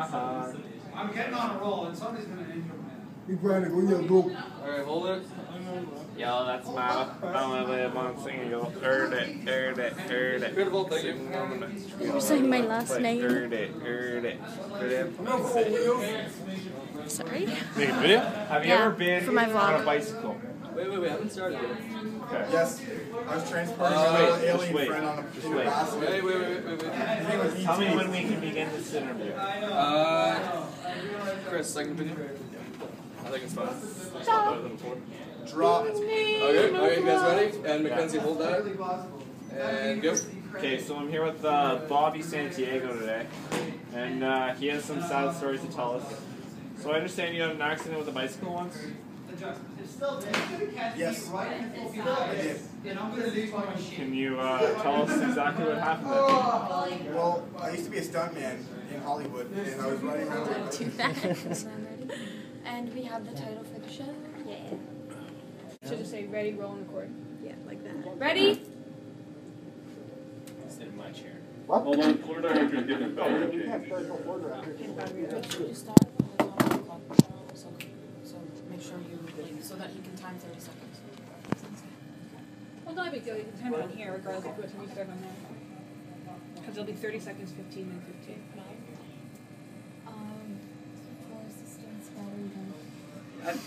my. I'm getting on a roll, and somebody's gonna injure my You trying to go your group. Alright, hold it. Yo, that's my I'm live on single. Heard it, heard it, heard it. Beautiful, thank you. Sitting on the- You're saying my last name. Heard it, heard it. Heard it. Sorry. Wait, video? Have you Yeah, ever been for my on a bicycle? Wait, wait, wait, I haven't started yet. Okay. Yes. I was transporting Uh, my wait, little alien wait. friend on a, Just in a wait. Wait, wait, wait, wait, wait. His name was Tell me when we can begin this interview. Uh, Chris, second opinion. I think it's fine. Better than before. Drop. Okay, alright, you guys ready? And Mackenzie, hold that. And go. Okay, so I'm here with uh, Bobby Santiago today, and uh, he has some sad stories to tell us. So I understand you had an accident with a bicycle once. Yes. I did. Can you uh, tell us exactly what happened? Then? Well, I used to be a stuntman in Hollywood, and I was running around with Do that. and we have the title for the show. Yeah. Should just say ready, roll, and record. Yeah, like that. Ready? Sit in my chair. What? Hold on, Florida director didn't. Oh, You can't start till Florida after. You start on the time clock, so, so make sure you, like, so that you can time thirty seconds. Well, not a big deal. You can time it on here, regardless of what time you start on there. Because it'll be 30 seconds, 15, and 15. Um, assistance, battery done.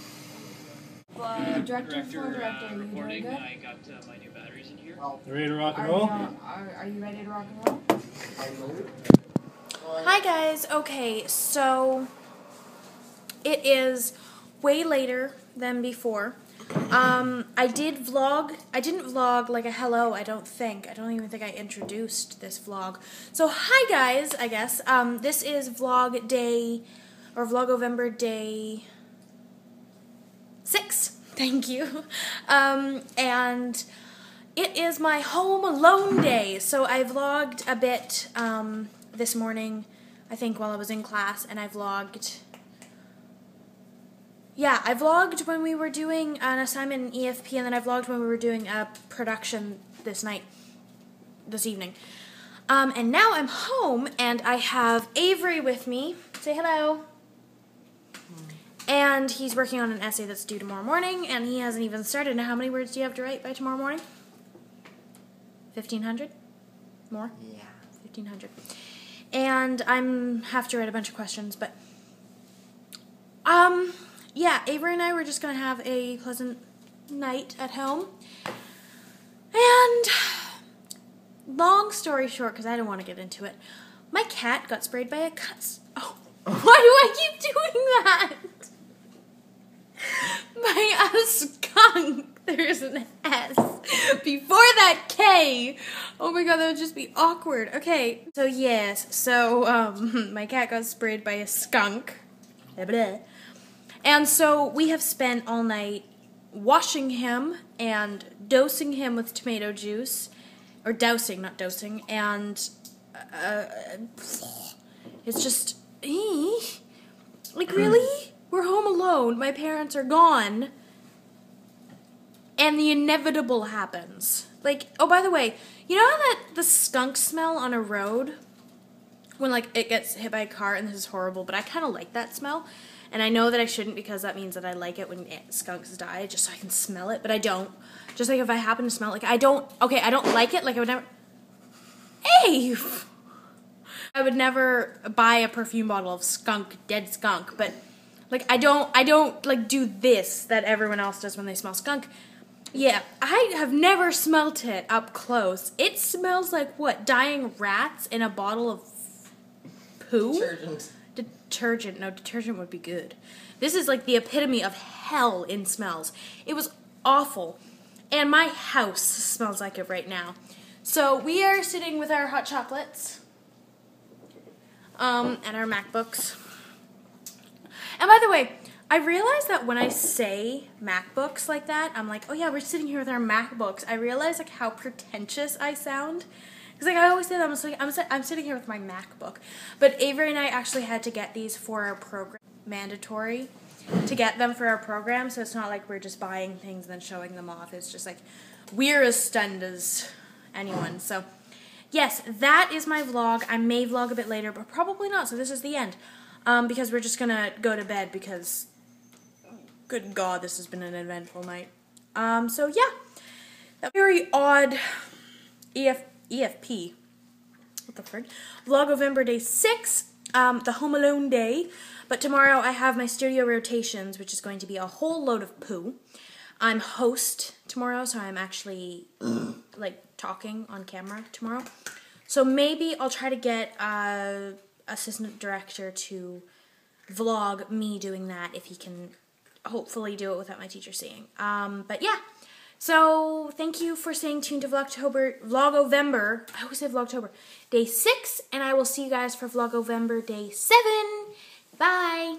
Uh, director, floor director, you doing good? I got uh, my new batteries in here. Ready to rock Are you, are, are you ready to rock and roll? Hi guys. Okay, so it is way later than before. Um, I did vlog. I didn't vlog like a hello. I don't think. I don't even think I introduced this vlog. So hi guys. I guess um, this is vlog day or vlogovember day six. Thank you. Um, and it is my home alone day. So I vlogged a bit um, this morning, I think while I was in class, and I vlogged. Yeah, I vlogged when we were doing an assignment in EFP, and then I vlogged when we were doing a production this night, this evening. Um, and now I'm home, and I have Avery with me. Say hello. And he's working on an essay that's due tomorrow morning, and he hasn't even started. Now, how many words do you have to write by tomorrow morning? 1,500? More? Yeah. 1,500. And I'm have to write a bunch of questions, but um, yeah, Avery and I were just gonna have a pleasant night at home. And long story short, because I don't want to get into it, my cat got sprayed by a cut. Oh, why do I keep doing that? By a skunk. There's an S before that K. Oh my god, that would just be awkward. Okay, so yes, so um, my cat got sprayed by a skunk. Blah, blah. And so we have spent all night washing him and dosing him with tomato juice, or dousing, not dosing, and uh, it's just, eh? like really, we're home alone. My parents are gone, and the inevitable happens. Like, oh, by the way, you know how that the skunk smell on a road when like it gets hit by a car, and this is horrible, but I kind of like that smell. And I know that I shouldn't because that means that I like it when skunks die, just so I can smell it. But I don't. Just like if I happen to smell, like I don't. Okay, I don't like it. Like I would never. Hey. I would never buy a perfume bottle of skunk, dead skunk, but like I don't I don't like do this that everyone else does when they smell skunk. Yeah, I have never smelt it up close. It smells like what? Dying rats in a bottle of poo? Detergent. Detergent. No, detergent would be good. This is like the epitome of hell in smells. It was awful. And my house smells like it right now. So we are sitting with our hot chocolates um, and our MacBooks. And by the way, I realize that when I say MacBooks like that, I'm like, oh yeah, we're sitting here with our MacBooks. I realize like how pretentious I sound. Because like I always say that I'm sitting, I'm, I'm sitting here with my MacBook, but Avery and I actually had to get these for our program, mandatory to get them for our program. So it's not like we're just buying things and then showing them off. It's just like we're as stunned as anyone. So yes, that is my vlog. I may vlog a bit later, but probably not. So this is the end, um, because we're just gonna go to bed because, good God, this has been an eventful night. Um, so yeah, that very odd EF EFP. What the frig? Vlog November day six. Um, the Home Alone day. But tomorrow I have my studio rotations, which is going to be a whole load of poo. I'm host tomorrow, so I'm actually like talking on camera tomorrow. So maybe I'll try to get uh, assistant director to vlog me doing that if he can hopefully do it without my teacher seeing. Um, but yeah. So thank you for staying tuned to Vlogtober, Vlogovember. I always say Vlogtober, day six, and I will see you guys for Vlogovember day seven. Bye.